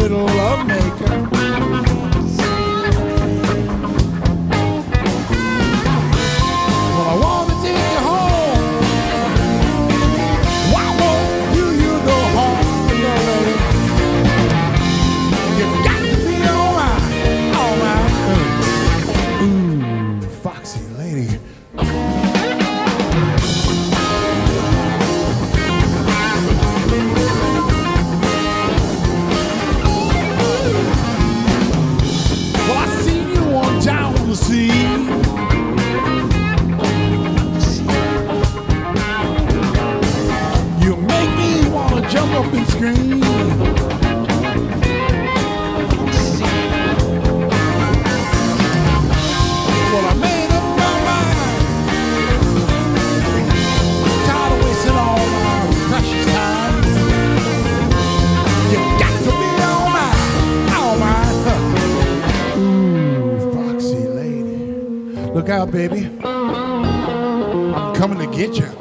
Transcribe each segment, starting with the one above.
little Look out, baby. I'm coming to get you.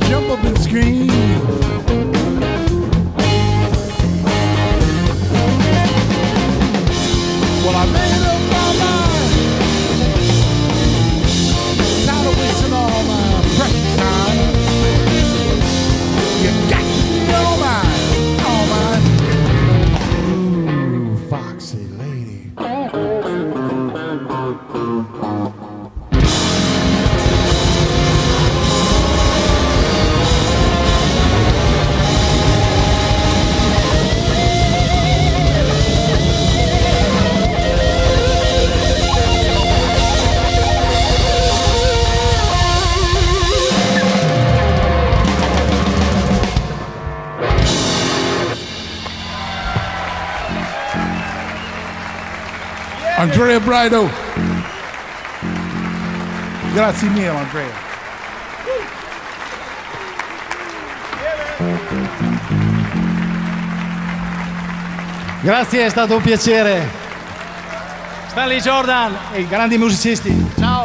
jump up and scream. Andrea Brido. Grazie mille Andrea. Grazie, è stato un piacere. Stanley Jordan e i grandi musicisti. Ciao.